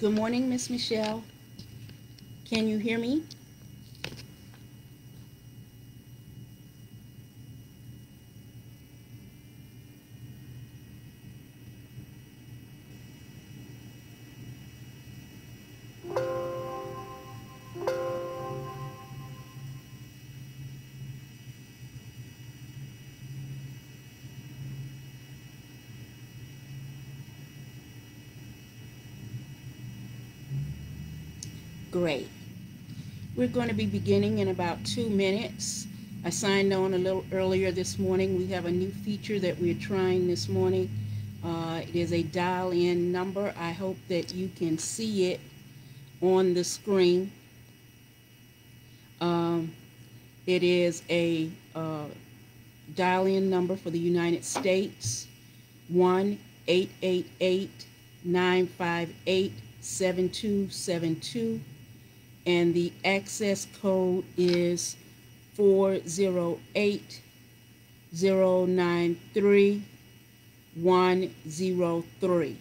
Good morning, Miss Michelle. Can you hear me? Great. We're going to be beginning in about two minutes. I signed on a little earlier this morning. We have a new feature that we're trying this morning. Uh, it is a dial-in number. I hope that you can see it on the screen. Um, it is a uh, dial-in number for the United States, 1-888-958-7272 and the access code is 408 093 103.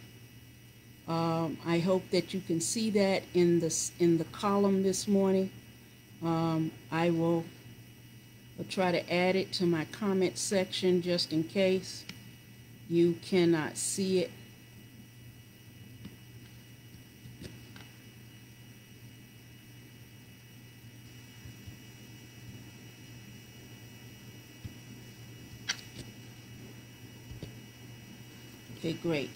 Um, I hope that you can see that in the, in the column this morning. Um, I will I'll try to add it to my comment section just in case you cannot see it. Okay, great.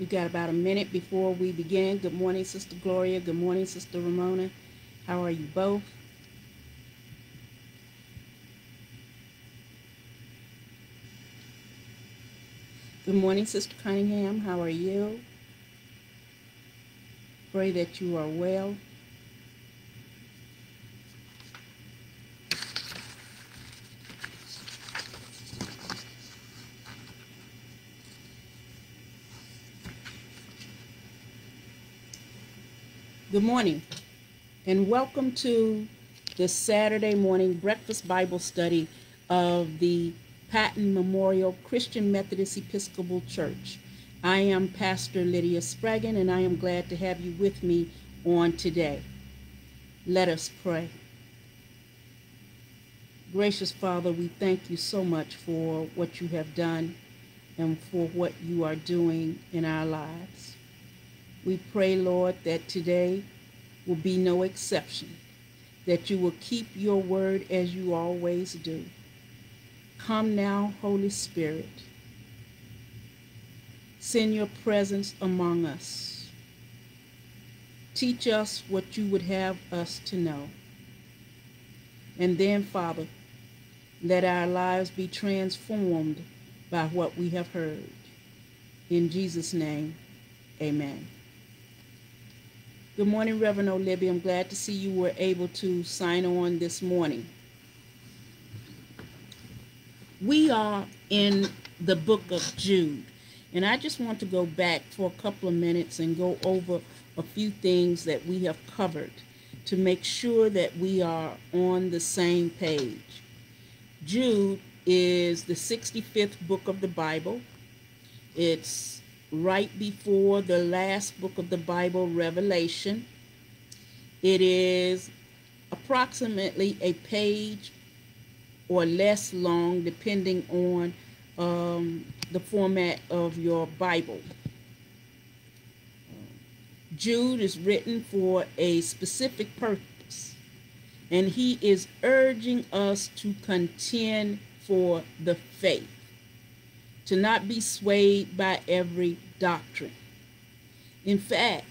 We got about a minute before we begin. Good morning, Sister Gloria. Good morning, Sister Ramona. How are you both? Good morning, Sister Cunningham. How are you? Pray that you are well. Good morning, and welcome to the Saturday morning breakfast Bible study of the Patton Memorial Christian Methodist Episcopal Church. I am Pastor Lydia Spragin, and I am glad to have you with me on today. Let us pray. Gracious Father, we thank you so much for what you have done and for what you are doing in our lives. We pray, Lord, that today will be no exception, that you will keep your word as you always do. Come now, Holy Spirit. Send your presence among us. Teach us what you would have us to know. And then, Father, let our lives be transformed by what we have heard. In Jesus' name, amen. Good morning, Reverend Olivia. I'm glad to see you were able to sign on this morning. We are in the book of Jude, and I just want to go back for a couple of minutes and go over a few things that we have covered to make sure that we are on the same page. Jude is the 65th book of the Bible. It's right before the last book of the Bible, Revelation. It is approximately a page or less long, depending on um, the format of your Bible. Jude is written for a specific purpose, and he is urging us to contend for the faith to not be swayed by every doctrine. In fact,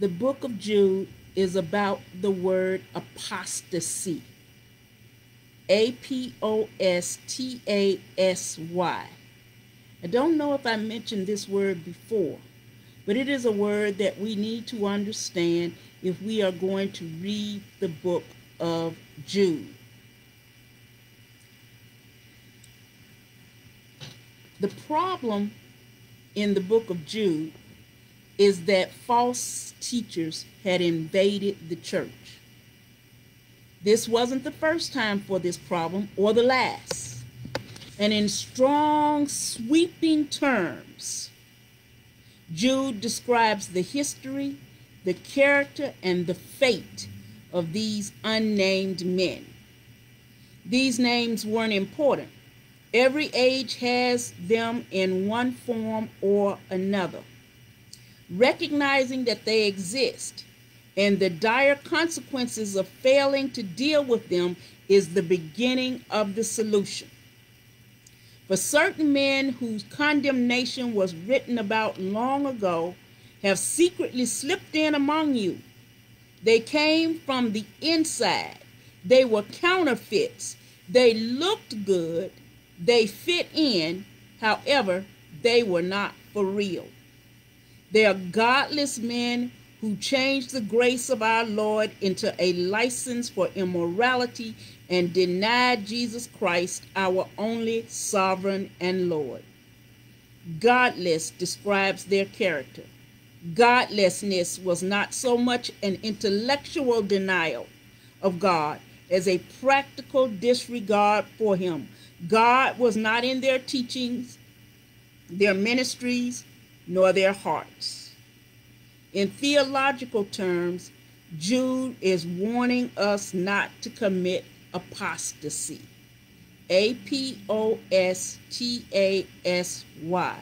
the book of Jude is about the word apostasy. A P O S T A S Y. I don't know if I mentioned this word before, but it is a word that we need to understand if we are going to read the book of Jude. The problem in the book of Jude is that false teachers had invaded the church. This wasn't the first time for this problem or the last. and in strong, sweeping terms, Jude describes the history, the character, and the fate of these unnamed men. These names weren't important. Every age has them in one form or another. Recognizing that they exist and the dire consequences of failing to deal with them is the beginning of the solution. For certain men whose condemnation was written about long ago have secretly slipped in among you. They came from the inside. They were counterfeits. They looked good. They fit in. However, they were not for real. They are godless men who changed the grace of our Lord into a license for immorality and denied Jesus Christ, our only sovereign and Lord. Godless describes their character. Godlessness was not so much an intellectual denial of God as a practical disregard for Him. God was not in their teachings, their ministries, nor their hearts. In theological terms, Jude is warning us not to commit apostasy. A P O S T A S Y.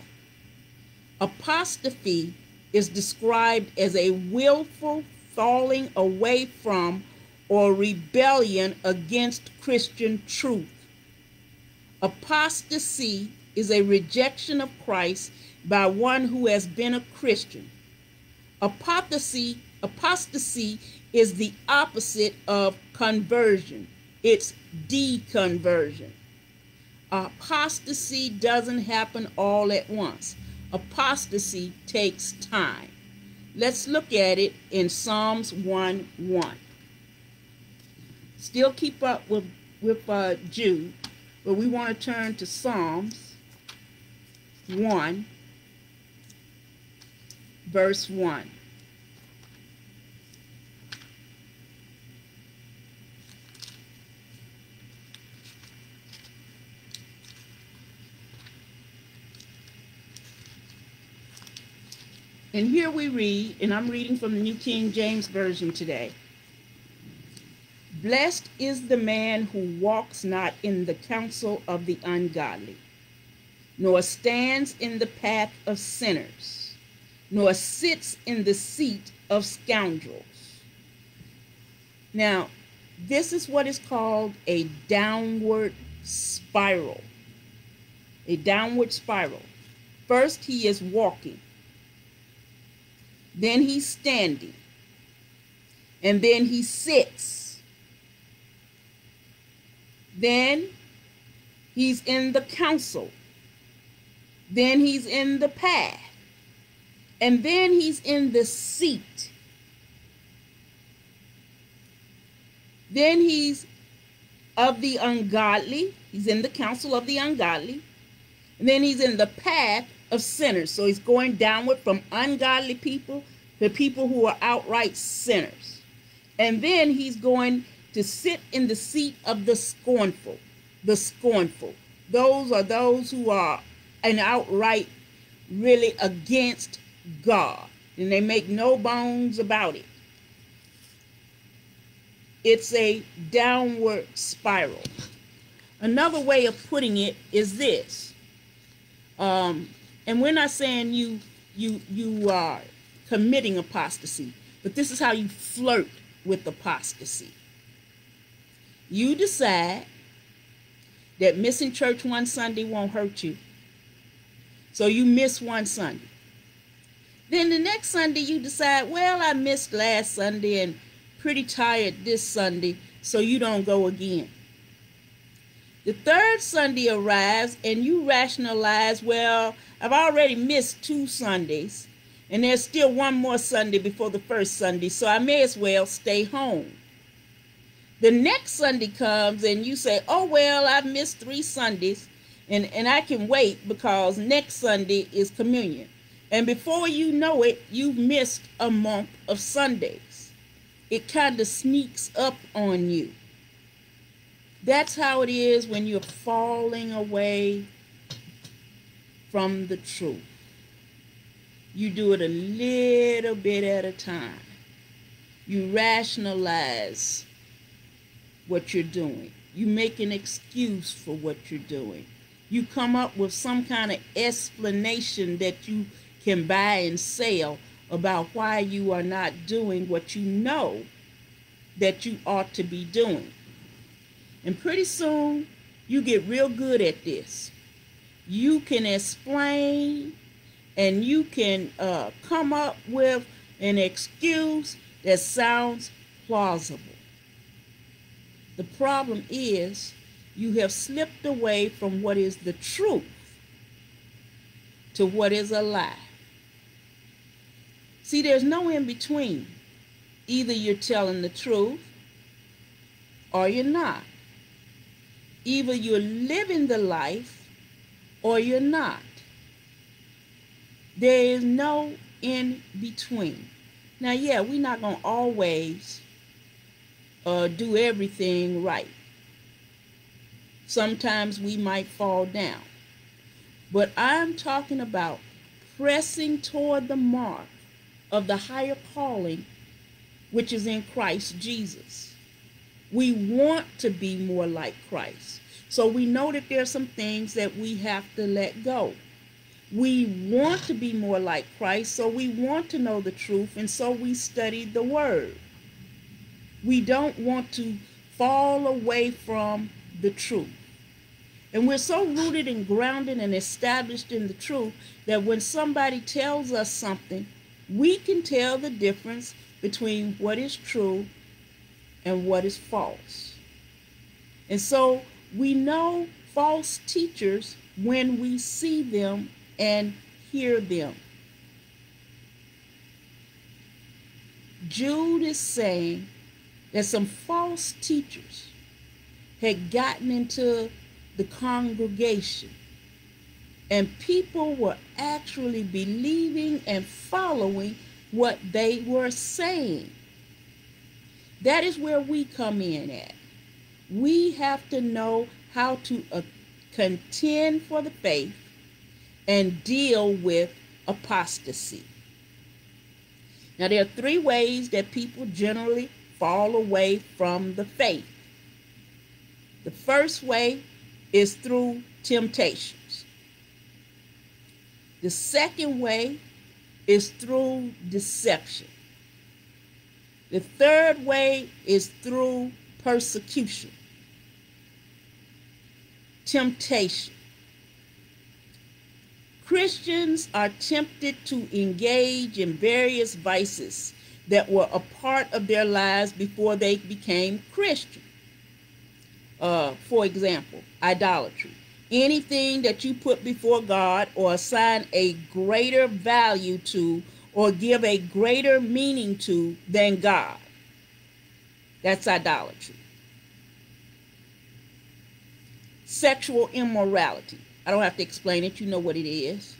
Apostasy is described as a willful falling away from or rebellion against Christian truth. Apostasy is a rejection of Christ by one who has been a Christian. Apostasy, apostasy is the opposite of conversion. It's deconversion. Apostasy doesn't happen all at once. Apostasy takes time. Let's look at it in Psalms 1 1. Still keep up with, with uh, Jude, but we want to turn to Psalms 1 verse 1. And here we read, and I'm reading from the New King James Version today. Blessed is the man who walks not in the counsel of the ungodly, nor stands in the path of sinners nor sits in the seat of scoundrels. Now, this is what is called a downward spiral. A downward spiral. First, he is walking, then he's standing, and then he sits. Then he's in the council. Then he's in the path. And then he's in the seat. Then he's of the ungodly. He's in the council of the ungodly. And then he's in the path of sinners. So he's going downward from ungodly people to people who are outright sinners. And then he's going to sit in the seat of the scornful. The scornful. Those are those who are an outright really against God, and they make no bones about it. It's a downward spiral. Another way of putting it is this, um, and we're not saying you you you are committing apostasy, but this is how you flirt with apostasy. You decide that missing church one Sunday won't hurt you. So you miss one Sunday. Then the next Sunday you decide, well, I missed last Sunday and pretty tired this Sunday, so you don't go again. The third Sunday arrives and you rationalize, well, I've already missed two Sundays and there's still one more Sunday before the first Sunday, so I may as well stay home. The next Sunday comes and you say, oh, well, I've missed three Sundays and, and I can wait because next Sunday is communion. And before you know it, you've missed a month of Sundays. It kind of sneaks up on you. That's how it is when you're falling away from the truth. You do it a little bit at a time. You rationalize what you're doing. You make an excuse for what you're doing. You come up with some kind of explanation that you can buy and sell about why you are not doing what you know that you ought to be doing. And pretty soon, you get real good at this. You can explain and you can uh, come up with an excuse that sounds plausible. The problem is you have slipped away from what is the truth to what is a lie. See, there's no in between. Either you're telling the truth or you're not. Either you're living the life or you're not. There is no in between. Now, yeah, we're not going to always uh, do everything right. Sometimes we might fall down. But I'm talking about pressing toward the mark of the higher calling which is in Christ Jesus. We want to be more like Christ. So we know that there are some things that we have to let go. We want to be more like Christ, so we want to know the truth, and so we study the Word. We don't want to fall away from the truth. And we're so rooted and grounded and established in the truth that when somebody tells us something, we can tell the difference between what is true and what is false. And so we know false teachers when we see them and hear them. Jude is saying that some false teachers had gotten into the congregation and people were actually believing and following what they were saying. That is where we come in at. We have to know how to uh, contend for the faith and deal with apostasy. Now, there are three ways that people generally fall away from the faith. The first way is through temptations. The second way is through deception. The third way is through persecution, temptation. Christians are tempted to engage in various vices that were a part of their lives before they became Christian. Uh, for example, idolatry anything that you put before God or assign a greater value to or give a greater meaning to than God. That's idolatry. Sexual immorality. I don't have to explain it. You know what it is.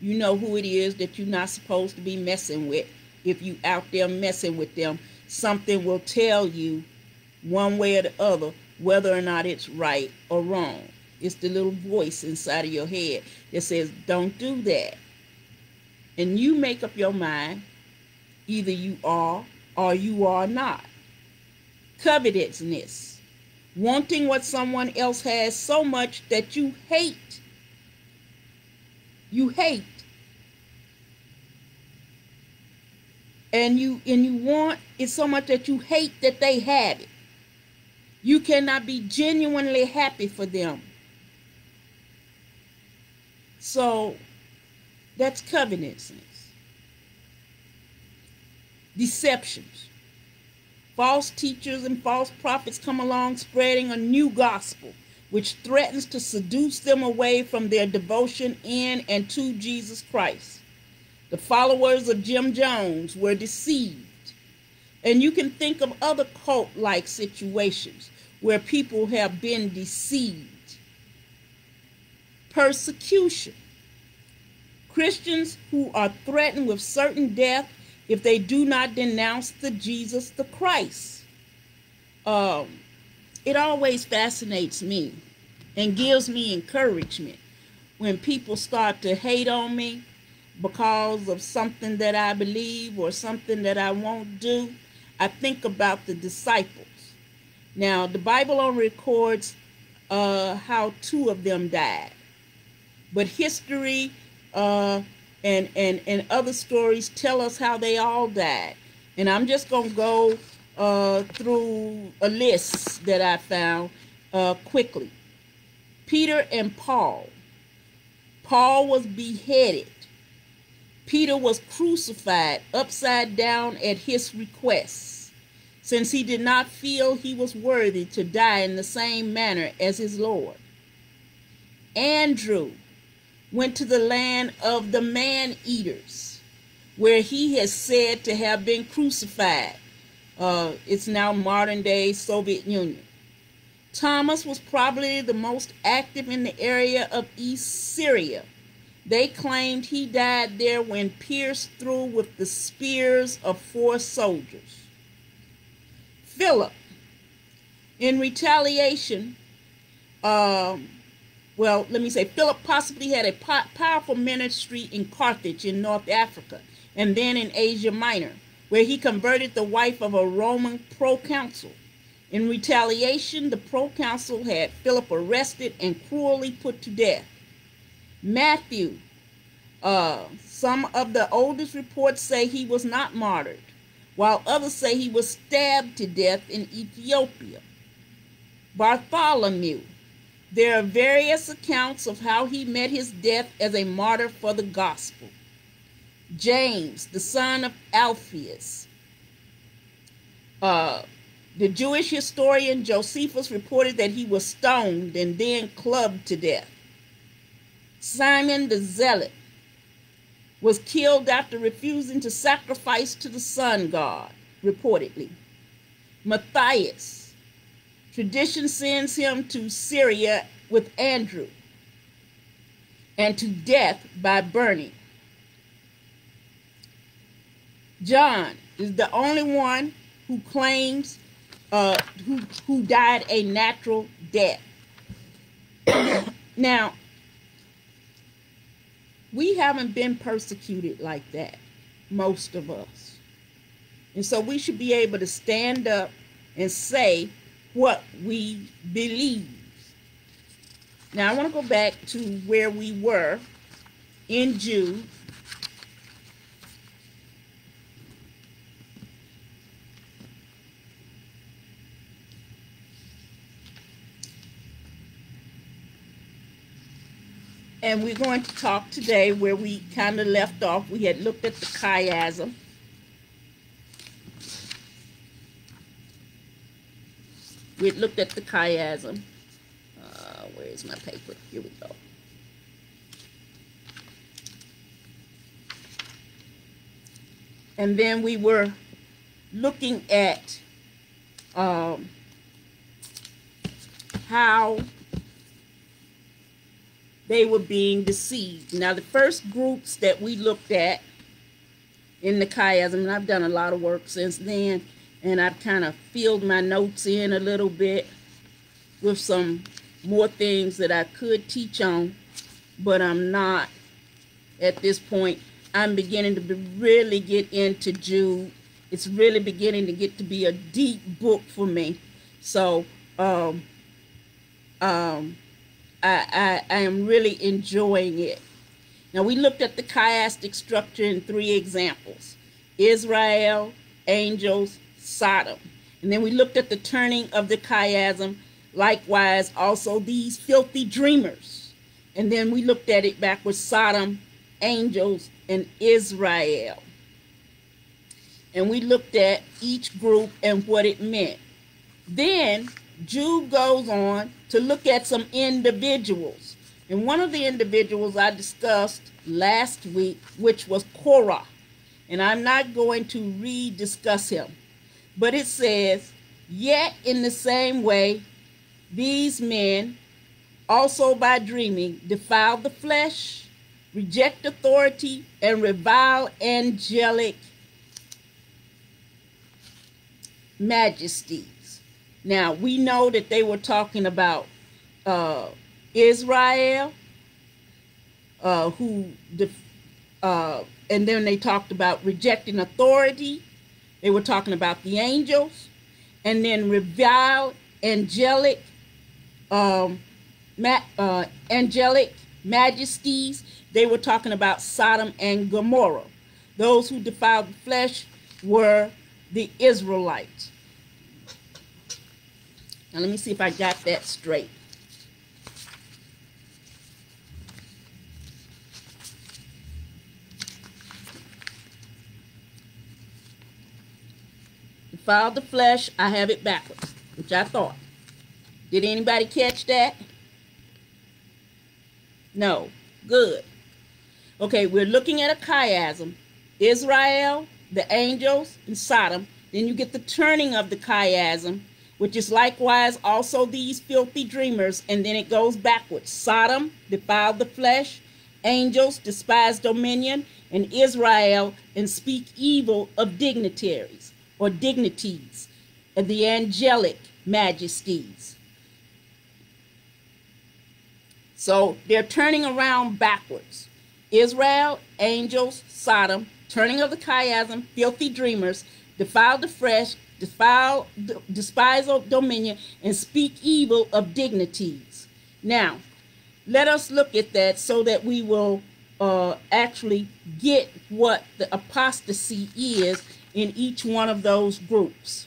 You know who it is that you're not supposed to be messing with. If you out there messing with them, something will tell you one way or the other whether or not it's right or wrong. It's the little voice inside of your head that says, don't do that. And you make up your mind either you are or you are not. Covetousness, wanting what someone else has so much that you hate. You hate. And you and you want it so much that you hate that they have it. You cannot be genuinely happy for them so that's covetousness. Deceptions. False teachers and false prophets come along spreading a new gospel which threatens to seduce them away from their devotion in and to Jesus Christ. The followers of Jim Jones were deceived. And you can think of other cult like situations where people have been deceived persecution. Christians who are threatened with certain death if they do not denounce the Jesus the Christ. Um, it always fascinates me and gives me encouragement when people start to hate on me because of something that I believe or something that I won't do. I think about the disciples. Now, the Bible only records uh, how two of them died, but history uh, and, and, and other stories tell us how they all died. And I'm just going to go uh, through a list that I found uh, quickly. Peter and Paul. Paul was beheaded. Peter was crucified upside down at his request, since he did not feel he was worthy to die in the same manner as his Lord. Andrew went to the land of the man eaters, where he is said to have been crucified. Uh, it's now modern day Soviet Union. Thomas was probably the most active in the area of East Syria. They claimed he died there when pierced through with the spears of four soldiers. Philip, in retaliation, um, well, let me say, Philip possibly had a po powerful ministry in Carthage in North Africa and then in Asia Minor, where he converted the wife of a Roman proconsul. In retaliation, the proconsul had Philip arrested and cruelly put to death. Matthew, uh, some of the oldest reports say he was not martyred, while others say he was stabbed to death in Ethiopia. Bartholomew, there are various accounts of how he met his death as a martyr for the gospel. James, the son of Alphaeus. Uh, the Jewish historian Josephus reported that he was stoned and then clubbed to death. Simon the Zealot was killed after refusing to sacrifice to the sun god, reportedly. Matthias, Tradition sends him to Syria with Andrew and to death by burning. John is the only one who claims uh, who, who died a natural death. now, we haven't been persecuted like that, most of us. And so we should be able to stand up and say what we believe. Now I want to go back to where we were in Jude. And we're going to talk today where we kind of left off. We had looked at the chiasm. We had looked at the chiasm. Uh, where's my paper? Here we go. And then we were looking at um, how they were being deceived. Now, the first groups that we looked at in the chiasm, and I've done a lot of work since then, and I've kind of filled my notes in a little bit with some more things that I could teach on, but I'm not at this point. I'm beginning to really get into Jude. It's really beginning to get to be a deep book for me. So, um, um, I, I, I am really enjoying it. Now, we looked at the chiastic structure in three examples Israel, angels, Sodom. And then we looked at the turning of the chiasm, likewise, also these filthy dreamers. And then we looked at it back with Sodom, angels, and Israel. And we looked at each group and what it meant. Then Jude goes on to look at some individuals. And one of the individuals I discussed last week, which was Korah. And I'm not going to re-discuss him. But it says, Yet in the same way, these men, also by dreaming, defile the flesh, reject authority, and revile angelic majesties. Now, we know that they were talking about uh, Israel, uh, who, def- uh, and then they talked about rejecting authority. They were talking about the angels, and then reviled angelic, um, ma- uh, angelic majesties. They were talking about Sodom and Gomorrah. Those who defiled the flesh were the Israelites. Now, let me see if I got that straight. Defiled the flesh, I have it backwards, which I thought. Did anybody catch that? No. Good. Okay, we're looking at a chiasm. Israel, the angels, and Sodom. Then you get the turning of the chiasm, which is likewise also these filthy dreamers, and then it goes backwards. Sodom defiled the flesh, angels despise dominion, and Israel and speak evil of dignitaries or dignities, and the angelic majesties. So they're turning around backwards. Israel, angels, Sodom, turning of the chiasm, filthy dreamers, defiled the flesh, defile, despise dominion, and speak evil of dignities. Now, let us look at that so that we will uh, actually get what the apostasy is in each one of those groups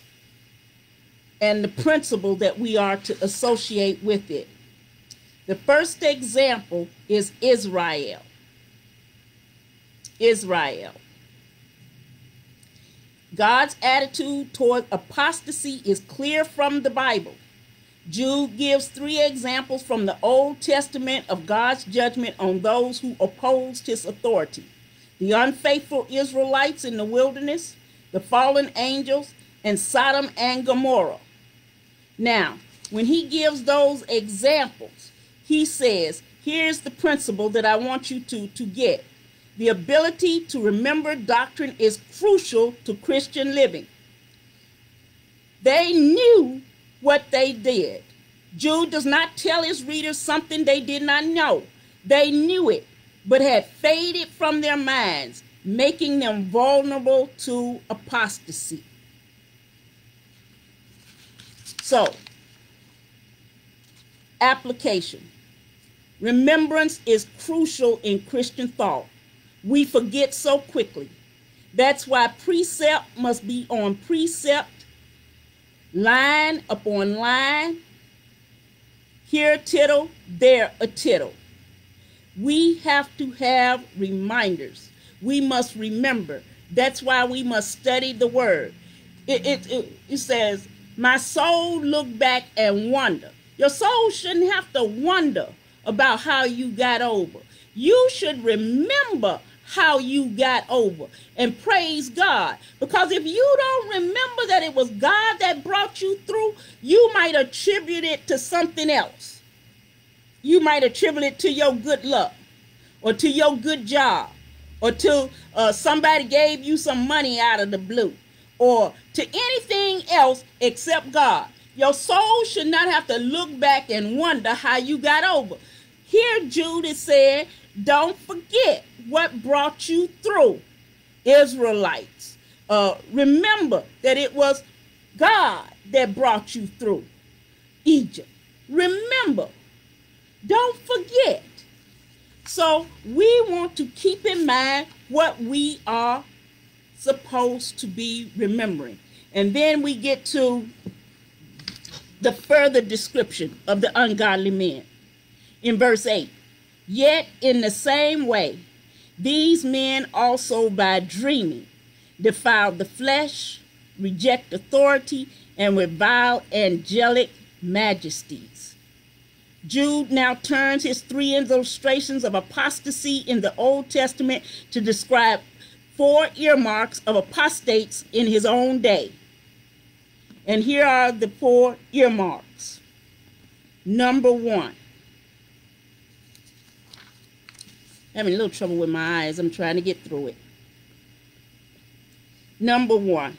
and the principle that we are to associate with it. The first example is Israel. Israel. God's attitude toward apostasy is clear from the Bible. Jude gives three examples from the Old Testament of God's judgment on those who opposed his authority the unfaithful Israelites in the wilderness, the fallen angels, and Sodom and Gomorrah. Now, when he gives those examples, he says, here's the principle that I want you to, to get. The ability to remember doctrine is crucial to Christian living. They knew what they did. Jude does not tell his readers something they did not know. They knew it, but had faded from their minds, making them vulnerable to apostasy. So, application. Remembrance is crucial in Christian thought. We forget so quickly. That's why precept must be on precept, line upon line. Here a tittle, there a tittle. We have to have reminders. We must remember. That's why we must study the word. It, it, it, it says, My soul look back and wonder. Your soul shouldn't have to wonder about how you got over. You should remember how you got over and praise God. Because if you don't remember that it was God that brought you through, you might attribute it to something else. You might attribute it to your good luck or to your good job or to uh, somebody gave you some money out of the blue or to anything else except God. Your soul should not have to look back and wonder how you got over. Here, Jude is saying, don't forget what brought you through. Israelites. Uh, remember that it was God that brought you through Egypt. Remember. Don't forget. So we want to keep in mind what we are supposed to be remembering. And then we get to the further description of the ungodly men in verse 8. Yet in the same way, these men also by dreaming defile the flesh, reject authority, and revile angelic majesties. Jude now turns his three illustrations of apostasy in the Old Testament to describe four earmarks of apostates in his own day. And here are the four earmarks. Number one, having a little trouble with my eyes. I'm trying to get through it. Number one,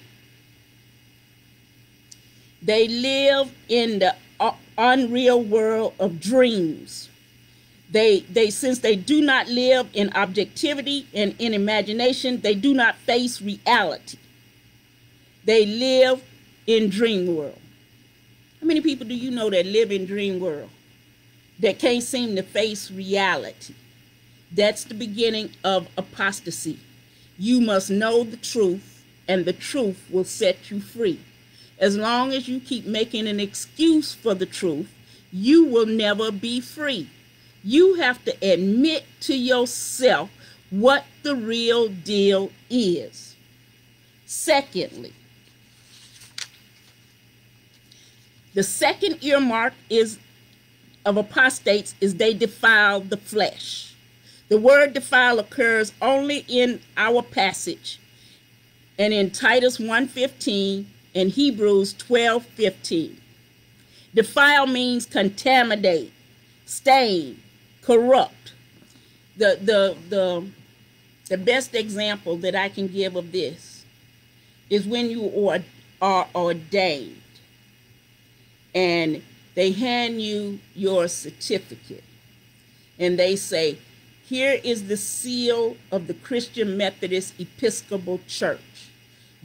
They live in the unreal world of dreams. They, they, since they do not live in objectivity and in imagination, they do not face reality. They live in dream world. How many people do you know that live in dream world that can't seem to face reality? That's the beginning of apostasy. You must know the truth, and the truth will set you free. As long as you keep making an excuse for the truth, you will never be free. You have to admit to yourself what the real deal is. Secondly, the second earmark is of apostates is they defile the flesh. The word defile occurs only in our passage and in Titus 1:15 and Hebrews 12:15. Defile means contaminate, stain, corrupt. The, the, the, the best example that I can give of this is when you are, are ordained and they hand you your certificate and they say, Here is the seal of the Christian Methodist Episcopal Church.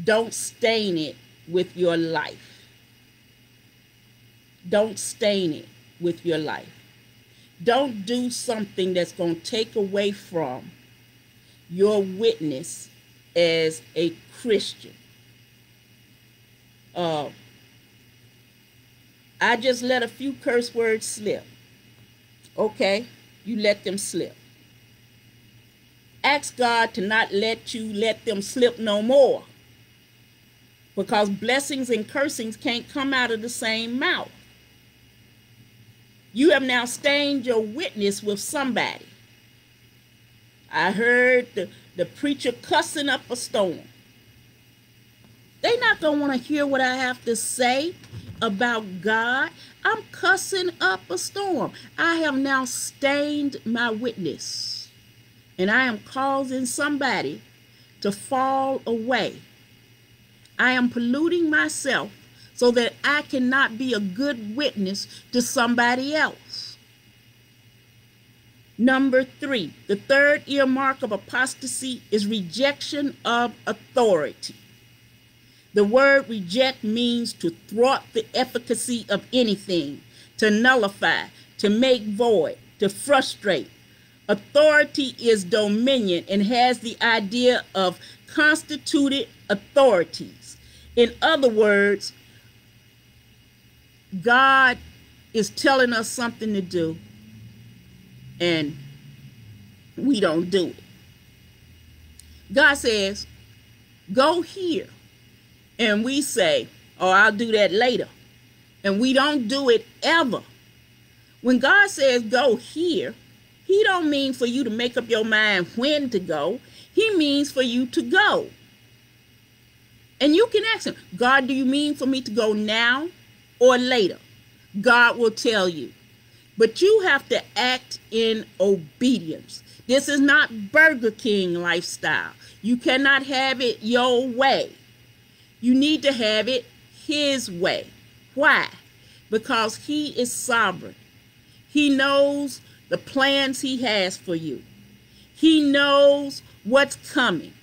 Don't stain it with your life. Don't stain it with your life. Don't do something that's going to take away from your witness as a Christian. Uh, I just let a few curse words slip. Okay, you let them slip. Ask God to not let you let them slip no more because blessings and cursings can't come out of the same mouth. You have now stained your witness with somebody. I heard the, the preacher cussing up a storm. They not gonna want to hear what I have to say about God. I'm cussing up a storm. I have now stained my witness. And I am causing somebody to fall away I am polluting myself so that I cannot be a good witness to somebody else. Number three, the third earmark of apostasy is rejection of authority. The word reject means to thwart the efficacy of anything, to nullify, to make void, to frustrate. Authority is dominion and has the idea of constituted authorities. In other words, God is telling us something to do, and we don't do it. God says, Go here. And we say, Oh, I'll do that later. And we don't do it ever. When God says go here, he don't mean for you to make up your mind when to go. He means for you to go. And you can ask him, God, do you mean for me to go now or later? God will tell you. But you have to act in obedience. This is not Burger King lifestyle. You cannot have it your way. You need to have it his way. Why? Because he is sovereign. He knows the plans he has for you. He knows what's coming.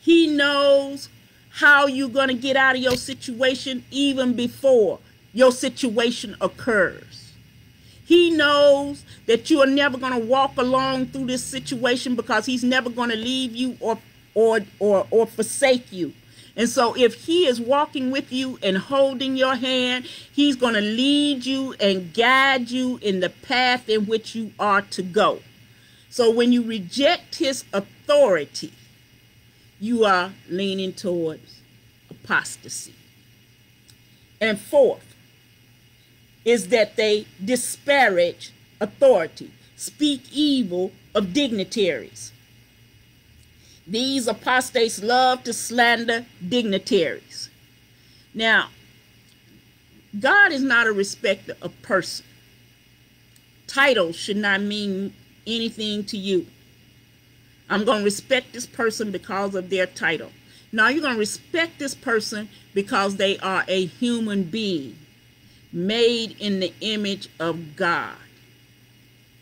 He knows how you're going to get out of your situation even before your situation occurs. He knows that you are never going to walk along through this situation because he's never going to leave you or or or or forsake you. And so if he is walking with you and holding your hand, he's going to lead you and guide you in the path in which you are to go. So when you reject his authority, you are leaning towards apostasy. And fourth is that they disparage authority, speak evil of dignitaries. These apostates love to slander dignitaries. Now, God is not a respecter of person. Titles should not mean anything to you. I'm going to respect this person because of their title. Now you're going to respect this person because they are a human being made in the image of God.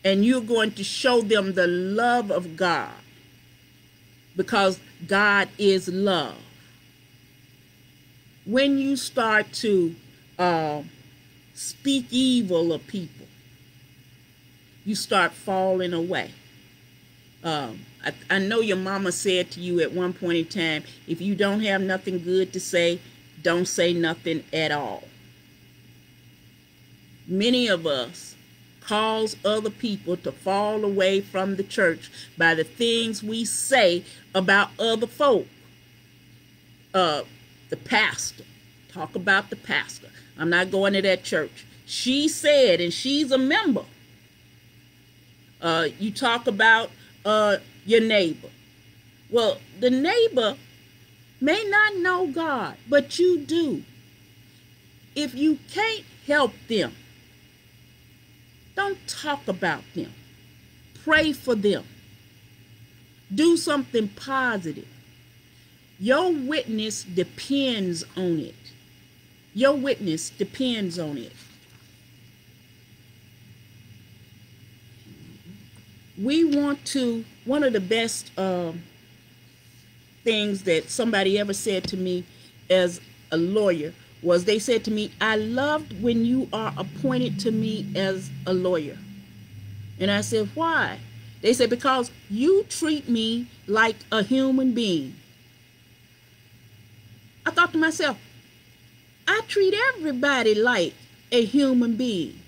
And you're going to show them the love of God because God is love. When you start to uh, speak evil of people, you start falling away. Um, I, I know your mama said to you at one point in time, if you don't have nothing good to say, don't say nothing at all. Many of us cause other people to fall away from the church by the things we say about other folk. Uh, the pastor, talk about the pastor. I'm not going to that church. She said, and she's a member. Uh, you talk about uh, your neighbor. Well, the neighbor may not know God, but you do. If you can't help them, don't talk about them. Pray for them. Do something positive. Your witness depends on it. Your witness depends on it. We want to, one of the best um, things that somebody ever said to me as a lawyer was they said to me, I loved when you are appointed to me as a lawyer. And I said, why? They said, because you treat me like a human being. I thought to myself, I treat everybody like a human being.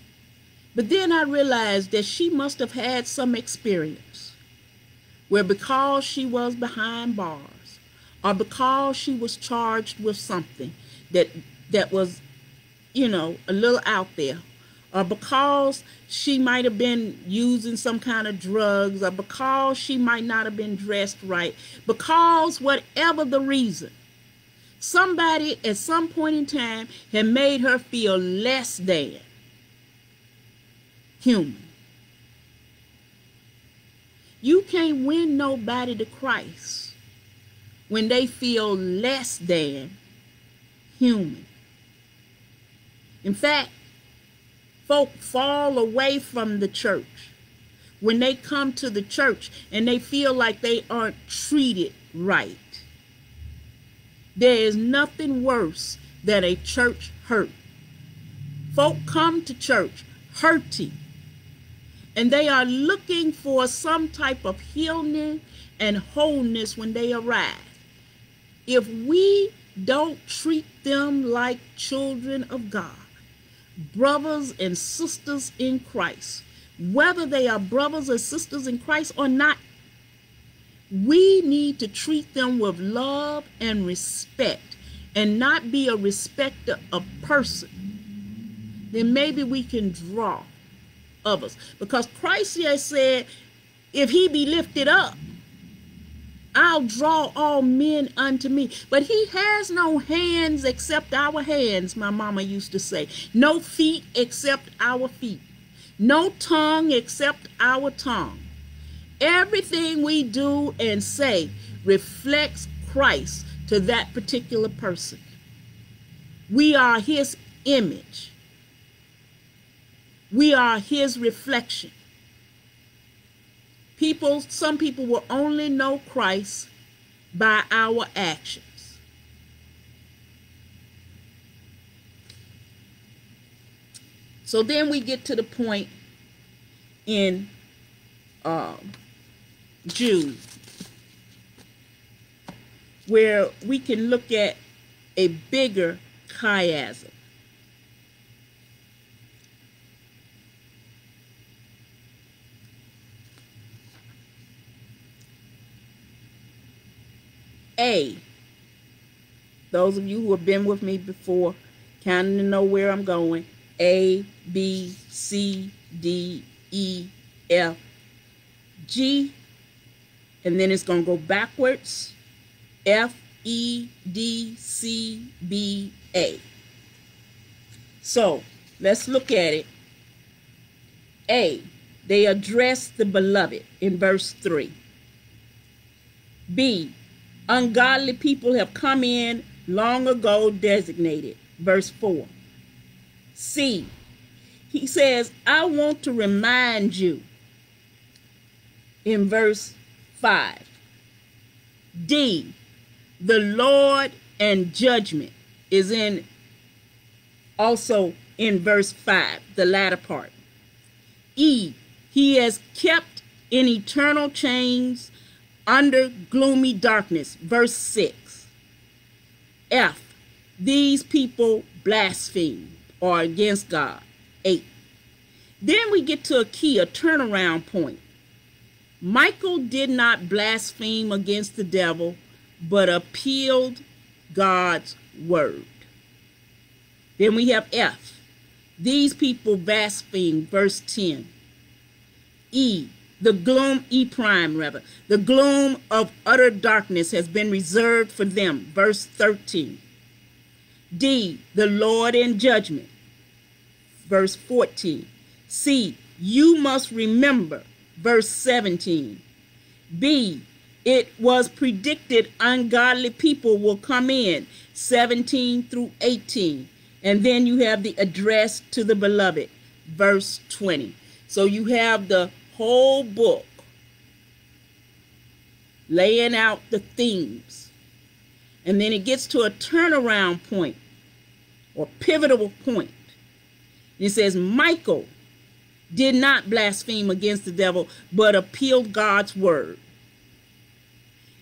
But then I realized that she must have had some experience where because she was behind bars or because she was charged with something that that was, you know, a little out there, or because she might have been using some kind of drugs, or because she might not have been dressed right, because whatever the reason, somebody at some point in time had made her feel less than human. You can't win nobody to Christ when they feel less than human. In fact, folk fall away from the church when they come to the church and they feel like they aren't treated right. There is nothing worse than a church hurt. Folk come to church hurting and they are looking for some type of healing and wholeness when they arrive. If we don't treat them like children of God, brothers and sisters in Christ, whether they are brothers or sisters in Christ or not, we need to treat them with love and respect and not be a respecter of person. Then maybe we can draw others. Because Christ has said, if he be lifted up, I'll draw all men unto me. But he has no hands except our hands, my mama used to say. No feet except our feet. No tongue except our tongue. Everything we do and say reflects Christ to that particular person. We are his image. We are his reflection. People, some people will only know Christ by our actions. So then we get to the point in um, Jude where we can look at a bigger chiasm. A. Those of you who have been with me before kind of know where I'm going. A, B, C, D, E, F, G, and then it's going to go backwards. F, E, D, C, B, A. So let's look at it. A, they address the beloved in verse 3. B, ungodly people have come in long ago designated. Verse 4. C. He says, I want to remind you in verse 5. D. The Lord and judgment is in also in verse 5, the latter part. E. He has kept in eternal chains under gloomy darkness. Verse 6. F. These people blaspheme or against God. 8. Then we get to a key, a turnaround point. Michael did not blaspheme against the devil, but appealed God's word. Then we have F. These people blaspheme, verse 10. E. The gloom, E prime rather, the gloom of utter darkness has been reserved for them. Verse 13. D. The Lord in judgment. Verse 14. C. You must remember. Verse 17. B. It was predicted ungodly people will come in. 17 through 18. And then you have the address to the beloved. Verse 20. So you have the whole book laying out the themes. And then it gets to a turnaround point or pivotal point. It says, Michael did not blaspheme against the devil, but appealed God's word.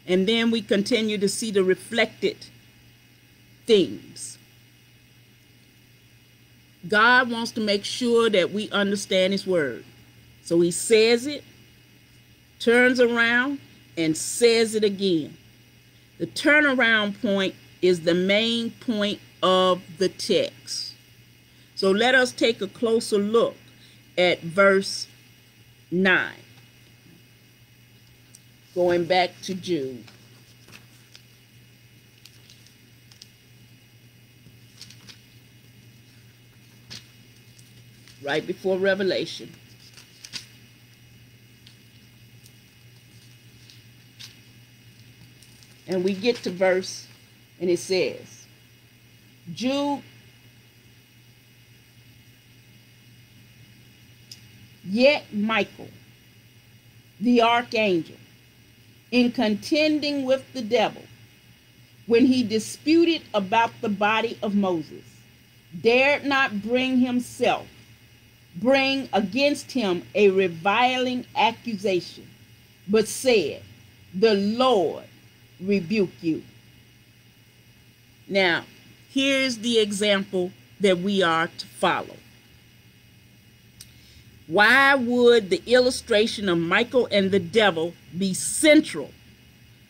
And then we continue to see the reflected themes. God wants to make sure that we understand his word. So he says it, turns around, and says it again. The turnaround point is the main point of the text. So let us take a closer look at verse 9. Going back to Jude. Right before Revelation. And we get to verse, and it says, Jude, yet Michael, the archangel, in contending with the devil, when he disputed about the body of Moses, dared not bring himself, bring against him a reviling accusation, but said, The Lord rebuke you. Now, here's the example that we are to follow. Why would the illustration of Michael and the devil be central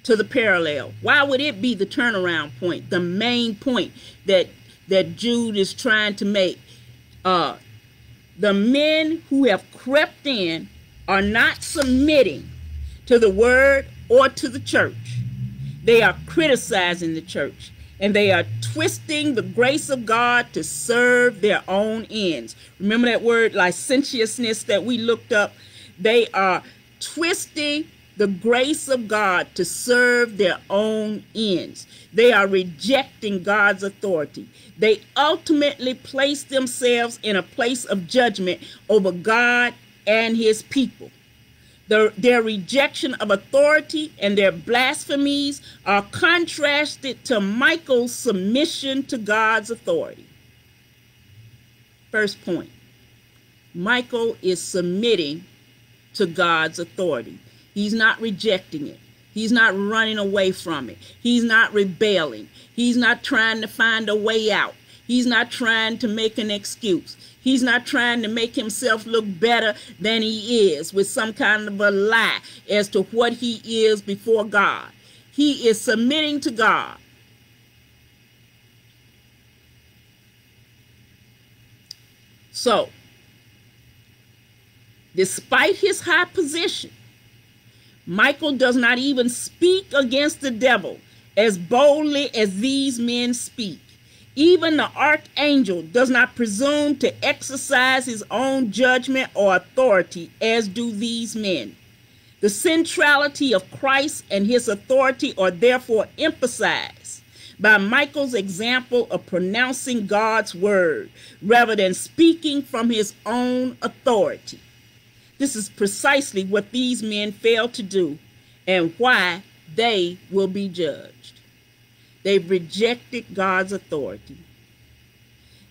to the parallel? Why would it be the turnaround point, the main point that that Jude is trying to make? Uh, the men who have crept in are not submitting to the word or to the church. They are criticizing the church and they are twisting the grace of God to serve their own ends. Remember that word licentiousness that we looked up? They are twisting the grace of God to serve their own ends. They are rejecting God's authority. They ultimately place themselves in a place of judgment over God and his people. The, their rejection of authority and their blasphemies are contrasted to Michael's submission to God's authority. First point Michael is submitting to God's authority. He's not rejecting it. He's not running away from it. He's not rebelling. He's not trying to find a way out. He's not trying to make an excuse. He's not trying to make himself look better than he is with some kind of a lie as to what he is before God. He is submitting to God. So, despite his high position, Michael does not even speak against the devil as boldly as these men speak. Even the archangel does not presume to exercise his own judgment or authority, as do these men. The centrality of Christ and his authority are therefore emphasized by Michael's example of pronouncing God's word rather than speaking from his own authority. This is precisely what these men failed to do and why they will be judged. They've rejected God's authority.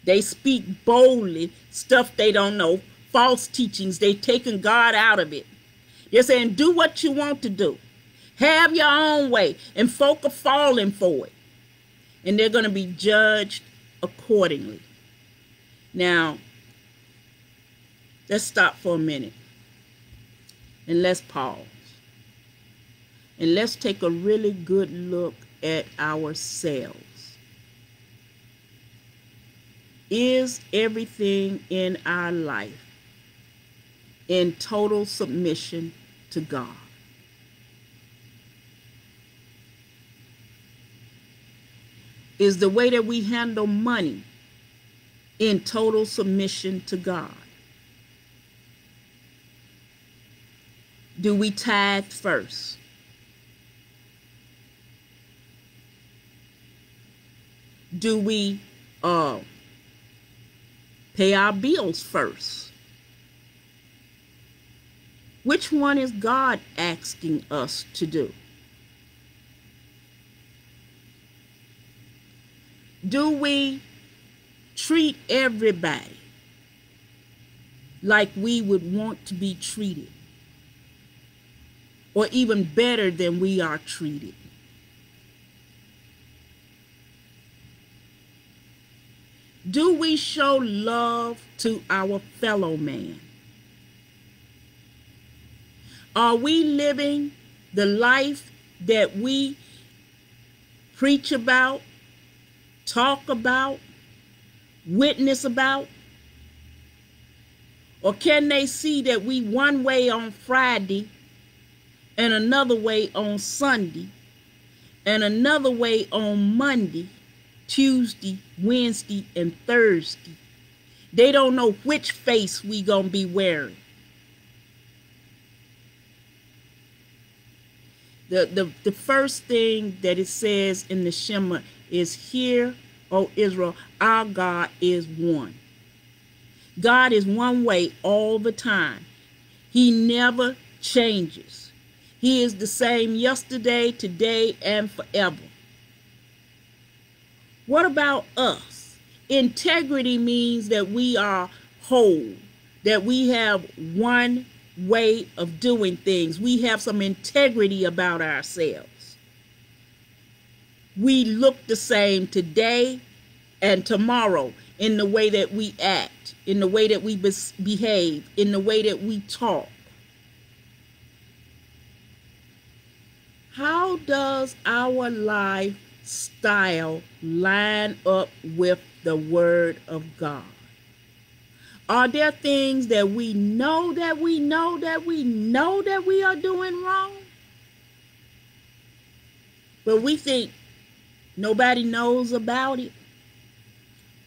They speak boldly stuff they don't know, false teachings. They've taken God out of it. They're saying, do what you want to do. Have your own way. And folk are falling for it. And they're going to be judged accordingly. Now, let's stop for a minute. And let's pause. And let's take a really good look at ourselves. Is everything in our life in total submission to God? Is the way that we handle money in total submission to God? Do we tithe first? Do we uh, pay our bills first? Which one is God asking us to do? Do we treat everybody like we would want to be treated? Or even better than we are treated? Do we show love to our fellow man? Are we living the life that we preach about, talk about, witness about? Or can they see that we one way on Friday and another way on Sunday and another way on Monday Tuesday, Wednesday, and Thursday. They don't know which face we gonna be wearing. The, the, the first thing that it says in the Shema is, Hear, O Israel, our God is one. God is one way all the time. He never changes. He is the same yesterday, today, and forever. What about us? Integrity means that we are whole, that we have one way of doing things. We have some integrity about ourselves. We look the same today and tomorrow in the way that we act, in the way that we behave, in the way that we talk. How does our life style line up with the Word of God? Are there things that we know that we know that we know that we are doing wrong? But we think nobody knows about it.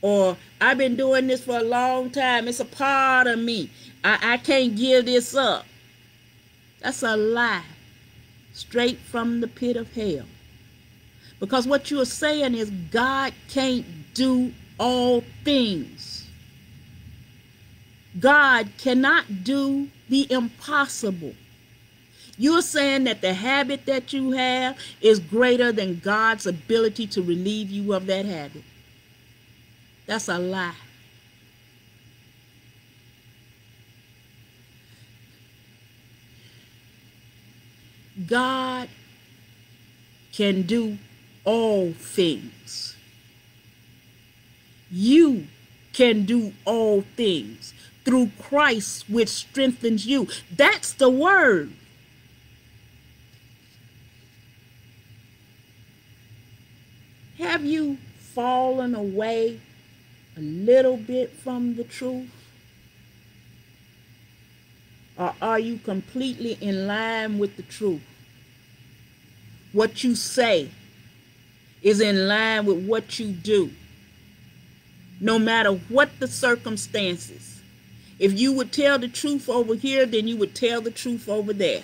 Or I've been doing this for a long time. It's a part of me. I, I can't give this up. That's a lie. Straight from the pit of hell. Because what you're saying is God can't do all things. God cannot do the impossible. You're saying that the habit that you have is greater than God's ability to relieve you of that habit. That's a lie. God can do all things. You can do all things through Christ, which strengthens you. That's the word. Have you fallen away a little bit from the truth? Or are you completely in line with the truth? What you say is in line with what you do, no matter what the circumstances. If you would tell the truth over here, then you would tell the truth over there.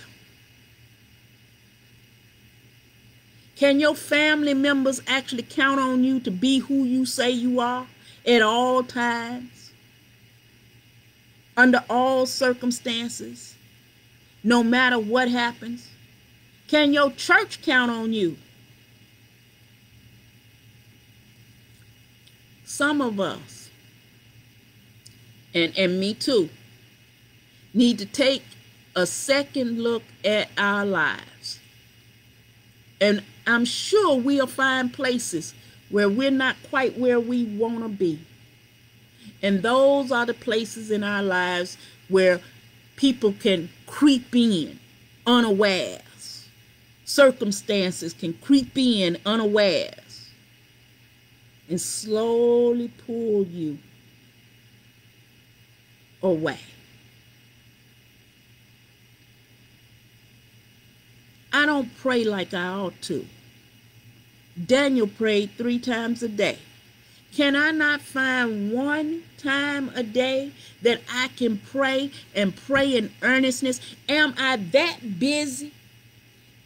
Can your family members actually count on you to be who you say you are at all times, under all circumstances, no matter what happens? Can your church count on you Some of us, and, and me too, need to take a second look at our lives. And I'm sure we'll find places where we're not quite where we want to be. And those are the places in our lives where people can creep in unawares. Circumstances can creep in unawares and slowly pull you away. I don't pray like I ought to. Daniel prayed three times a day. Can I not find one time a day that I can pray and pray in earnestness? Am I that busy?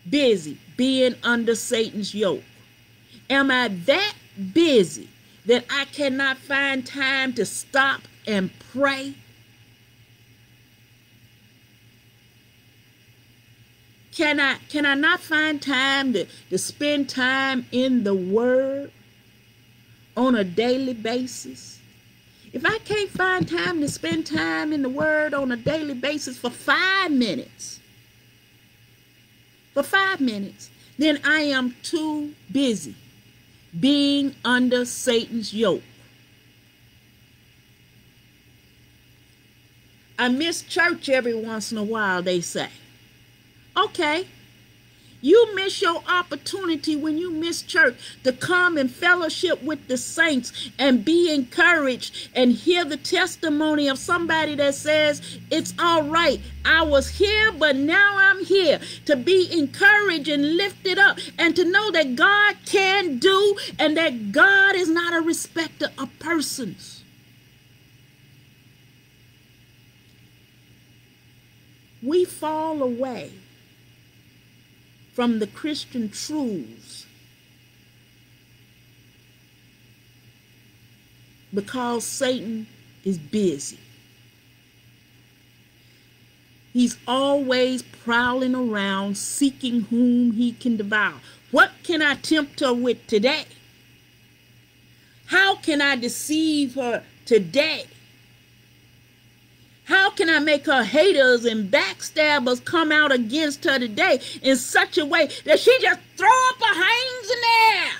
Busy being under Satan's yoke. Am I that busy that I cannot find time to stop and pray? Can I can I not find time to, to spend time in the word on a daily basis? If I can't find time to spend time in the word on a daily basis for five minutes, for five minutes, then I am too busy being under Satan's yoke. I miss church every once in a while, they say. Okay. You miss your opportunity when you miss church to come and fellowship with the saints and be encouraged and hear the testimony of somebody that says, It's all right. I was here, but now I'm here. To be encouraged and lifted up and to know that God can do and that God is not a respecter of persons. We fall away from the Christian truths because Satan is busy. He's always prowling around seeking whom he can devour. What can I tempt her with today? How can I deceive her today? How can I make her haters and backstabbers come out against her today in such a way that she just throw up her hands in air?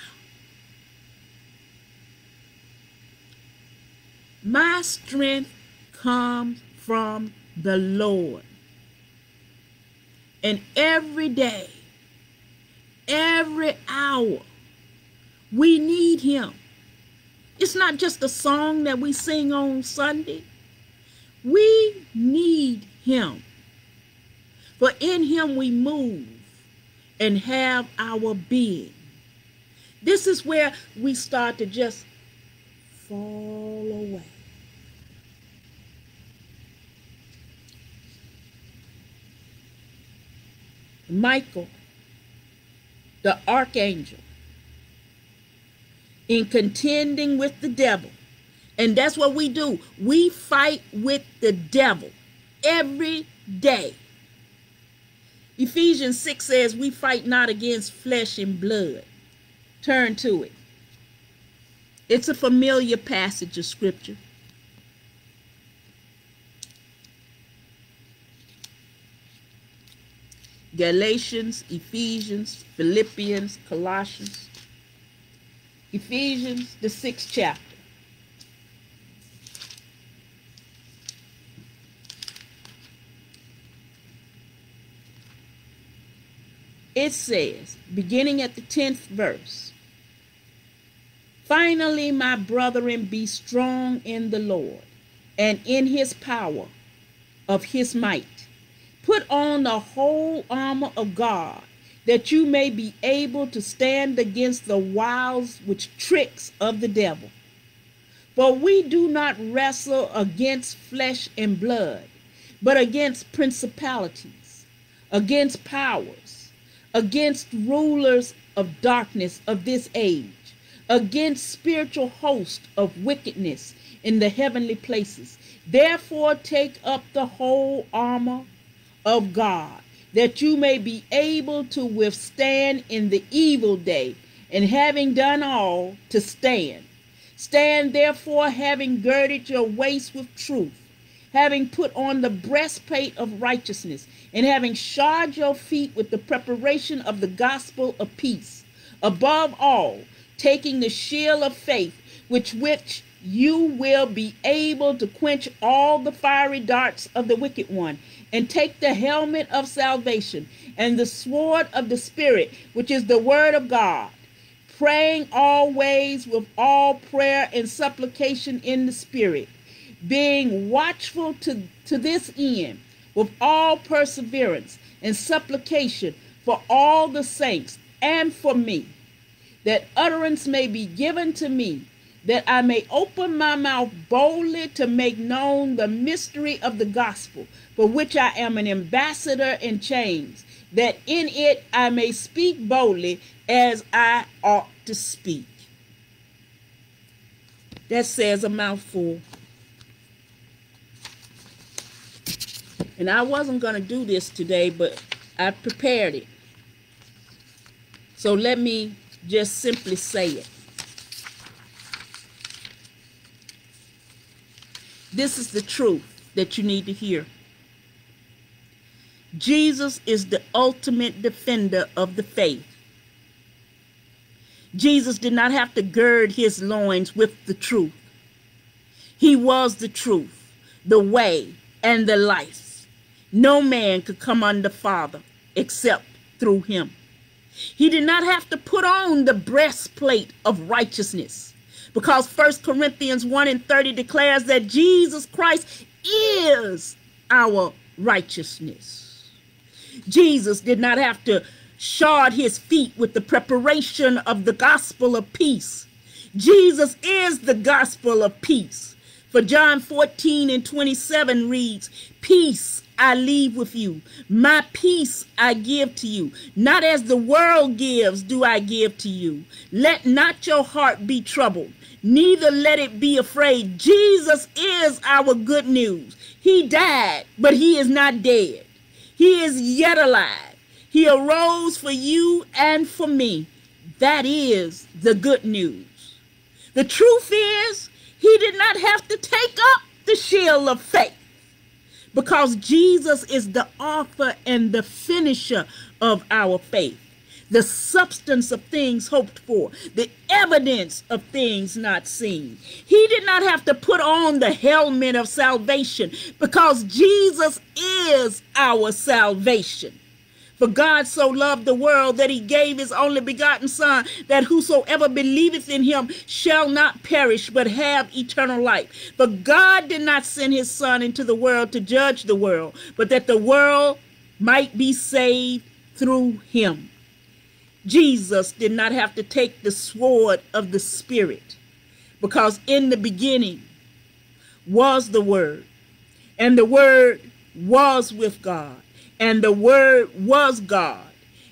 My strength comes from the Lord. And every day, every hour, we need him. It's not just a song that we sing on Sunday. We need him. For in him we move and have our being. This is where we start to just fall away. Michael, the archangel, in contending with the devil, and that's what we do. We fight with the devil every day. Ephesians 6 says we fight not against flesh and blood. Turn to it. It's a familiar passage of scripture. Galatians, Ephesians, Philippians, Colossians. Ephesians, the sixth chapter. It says, beginning at the 10th verse, Finally, my brethren, be strong in the Lord and in his power of his might. Put on the whole armor of God, that you may be able to stand against the wiles which tricks of the devil. For we do not wrestle against flesh and blood, but against principalities, against powers against rulers of darkness of this age, against spiritual hosts of wickedness in the heavenly places. Therefore, take up the whole armor of God, that you may be able to withstand in the evil day, and having done all, to stand. Stand therefore, having girded your waist with truth, having put on the breastplate of righteousness, and having shod your feet with the preparation of the gospel of peace. Above all, taking the shield of faith, which which you will be able to quench all the fiery darts of the wicked one, and take the helmet of salvation and the sword of the Spirit, which is the word of God, praying always with all prayer and supplication in the Spirit, being watchful to, to this end with all perseverance and supplication for all the saints and for me, that utterance may be given to me that I may open my mouth boldly to make known the mystery of the gospel, for which I am an ambassador in chains, that in it I may speak boldly as I ought to speak. That says a mouthful. And I wasn't going to do this today, but I prepared it. So let me just simply say it. This is the truth that you need to hear. Jesus is the ultimate defender of the faith. Jesus did not have to gird his loins with the truth. He was the truth, the way, and the life. No man could come unto Father except through him. He did not have to put on the breastplate of righteousness because First Corinthians 1 and 30 declares that Jesus Christ is our righteousness. Jesus did not have to shod his feet with the preparation of the gospel of peace. Jesus is the gospel of peace. For John 14 and 27 reads, Peace I leave with you. My peace I give to you. Not as the world gives do I give to you. Let not your heart be troubled, neither let it be afraid. Jesus is our good news. He died, but he is not dead. He is yet alive. He arose for you and for me. That is the good news. The truth is, he did not have to take up the shield of faith because Jesus is the author and the finisher of our faith the substance of things hoped for, the evidence of things not seen. He did not have to put on the helmet of salvation because Jesus is our salvation. For God so loved the world that he gave his only begotten Son, that whosoever believeth in him shall not perish, but have eternal life. But God did not send his Son into the world to judge the world, but that the world might be saved through him. Jesus did not have to take the sword of the Spirit because in the beginning was the Word, and the Word was with God, and the Word was God,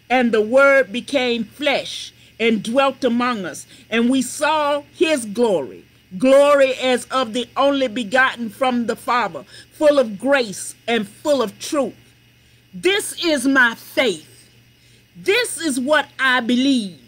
and the Word became flesh and dwelt among us, and we saw his glory. Glory as of the only begotten from the Father, full of grace and full of truth. This is my faith this is what I believe.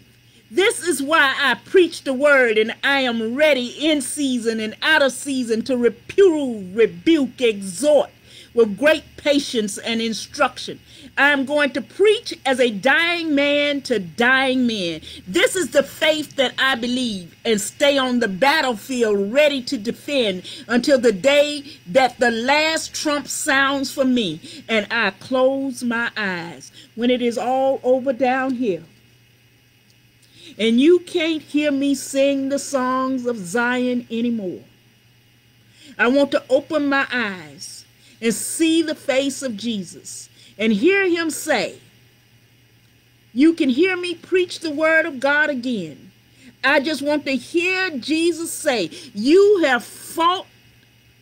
This is why I preach the word and I am ready in season and out of season to reprove, rebuke, exhort with great patience and instruction. I am going to preach as a dying man to dying men. This is the faith that I believe and stay on the battlefield ready to defend until the day that the last trump sounds for me and I close my eyes when it is all over down here. And you can't hear me sing the songs of Zion anymore. I want to open my eyes and see the face of Jesus and hear him say, You can hear me preach the word of God again. I just want to hear Jesus say, You have fought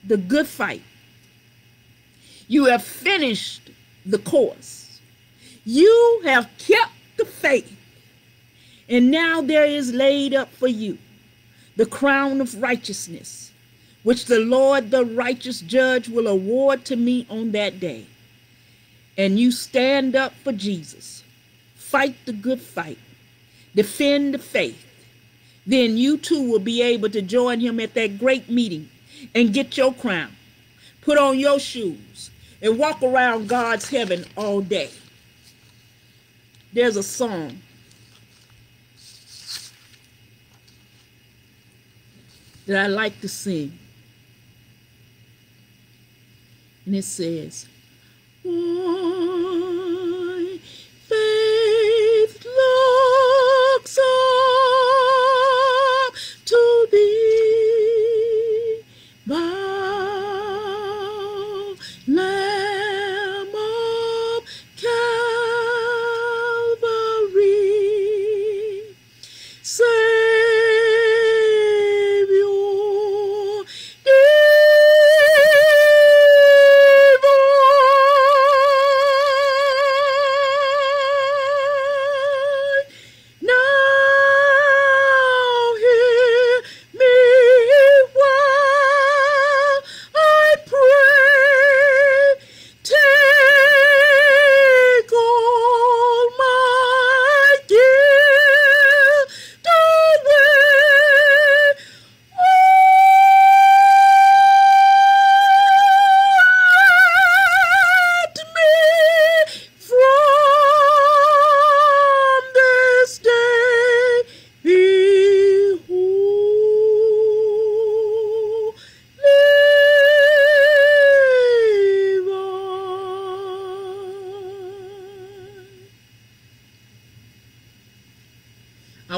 the good fight. You have finished the course. You have kept the faith. And now there is laid up for you the crown of righteousness, which the Lord, the righteous judge, will award to me on that day. And you stand up for Jesus, fight the good fight, defend the faith. Then you too will be able to join him at that great meeting and get your crown, put on your shoes, and walk around God's heaven all day. There's a song that I like to sing. And it says, My faith looks up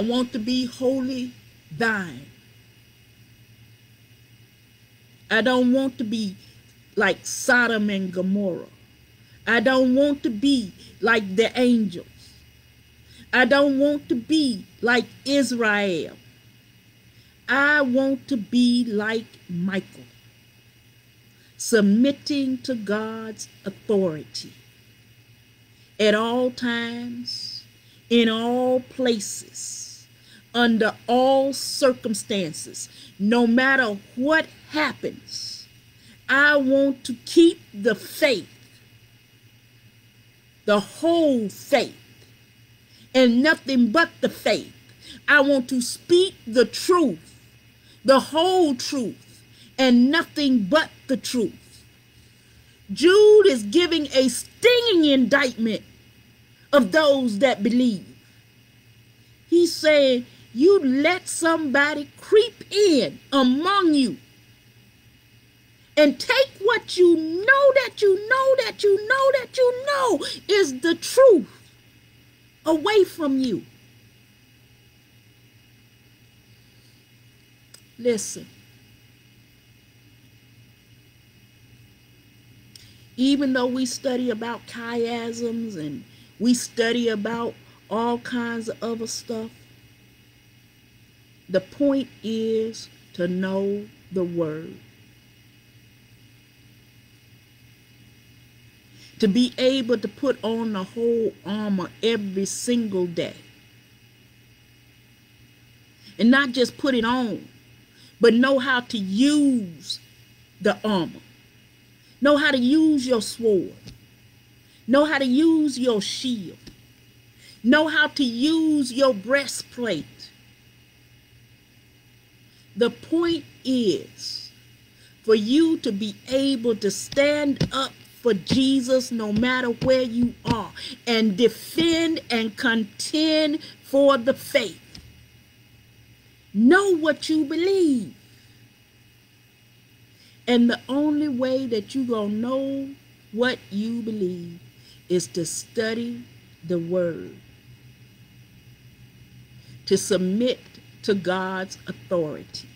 want to be wholly thine. I don't want to be like Sodom and Gomorrah. I don't want to be like the angels. I don't want to be like Israel. I want to be like Michael, submitting to God's authority at all times, in all places, under all circumstances, no matter what happens. I want to keep the faith, the whole faith, and nothing but the faith. I want to speak the truth, the whole truth, and nothing but the truth. Jude is giving a stinging indictment of those that believe. He's saying, You let somebody creep in among you and take what you know that you know that you know that you know is the truth away from you. Listen. Even though we study about chiasms and we study about all kinds of other stuff, the point is to know the word. To be able to put on the whole armor every single day. And not just put it on, but know how to use the armor. Know how to use your sword. Know how to use your shield. Know how to use your breastplate. The point is for you to be able to stand up for Jesus no matter where you are and defend and contend for the faith. Know what you believe. And the only way that you're going to know what you believe is to study the word, to submit to God's authority.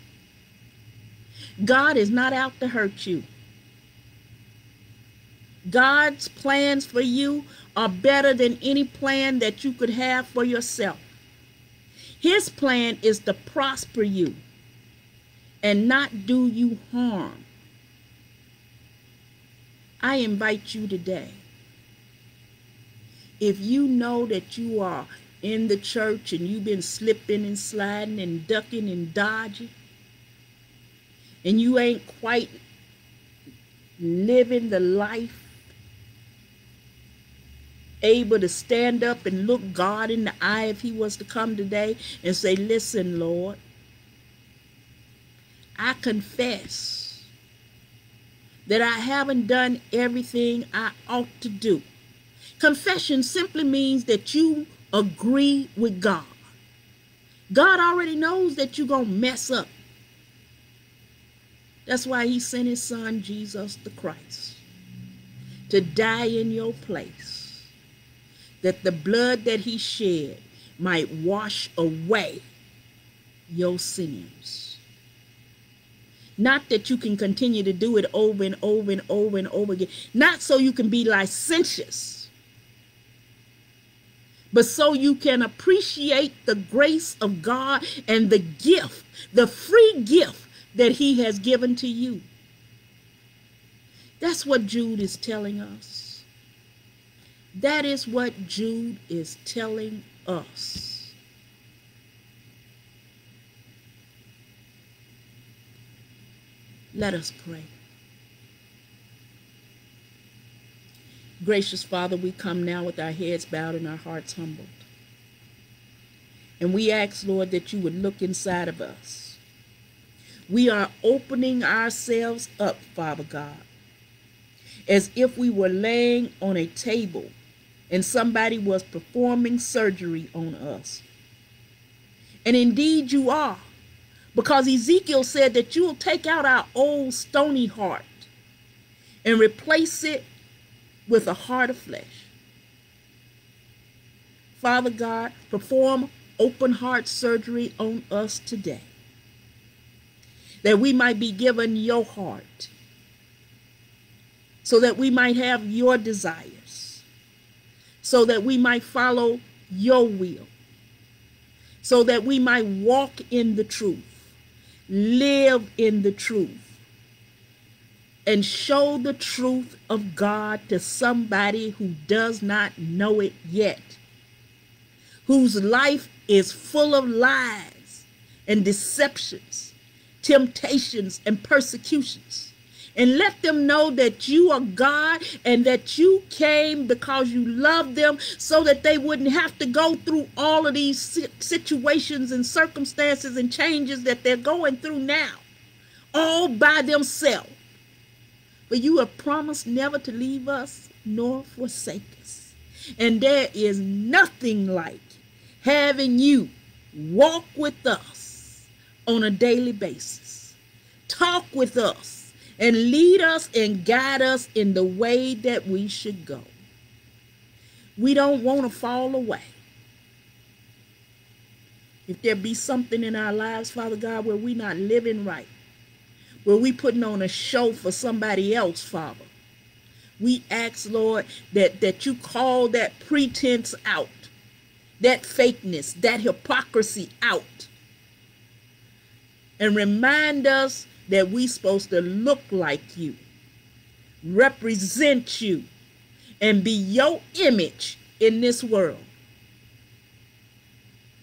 God is not out to hurt you. God's plans for you are better than any plan that you could have for yourself. His plan is to prosper you and not do you harm. I invite you today. If you know that you are in the church and you've been slipping and sliding and ducking and dodging, and you ain't quite living the life able to stand up and look God in the eye if he was to come today and say, listen, Lord, I confess that I haven't done everything I ought to do. Confession simply means that you agree with God. God already knows that you're going to mess up. That's why he sent his son, Jesus the Christ, to die in your place, that the blood that he shed might wash away your sins. Not that you can continue to do it over and over and over and over again. Not so you can be licentious, but so you can appreciate the grace of God and the gift, the free gift that he has given to you. That's what Jude is telling us. That is what Jude is telling us. Let us pray. Gracious Father, we come now with our heads bowed and our hearts humbled. And we ask, Lord, that you would look inside of us. We are opening ourselves up, Father God, as if we were laying on a table and somebody was performing surgery on us. And indeed, you are, because Ezekiel said that you will take out our old stony heart and replace it with a heart of flesh. Father God, perform open heart surgery on us today that we might be given your heart so that we might have your desires, so that we might follow your will, so that we might walk in the truth, live in the truth, and show the truth of God to somebody who does not know it yet, whose life is full of lies and deceptions, temptations and persecutions. And let them know that you are God and that you came because you love them so that they wouldn't have to go through all of these situations and circumstances and changes that they're going through now, all by themselves. But you have promised never to leave us nor forsake us. And there is nothing like having you walk with us on a daily basis, talk with us, and lead us and guide us in the way that we should go. We don't want to fall away. If there be something in our lives, Father God, where we're not living right, where we putting on a show for somebody else, Father, we ask, Lord, that, that you call that pretense out, that fakeness, that hypocrisy out, and remind us that we supposed to look like you, represent you, and be your image in this world.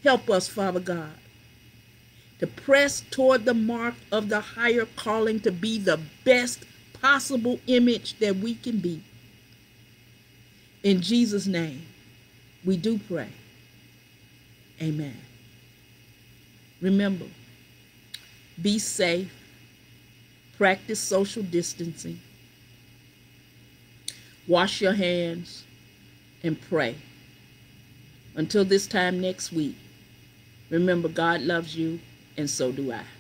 Help us, Father God, to press toward the mark of the higher calling to be the best possible image that we can be. In Jesus' name, we do pray. Amen. Remember, be safe Practice social distancing. Wash your hands and pray. Until this time next week, remember God loves you and so do I.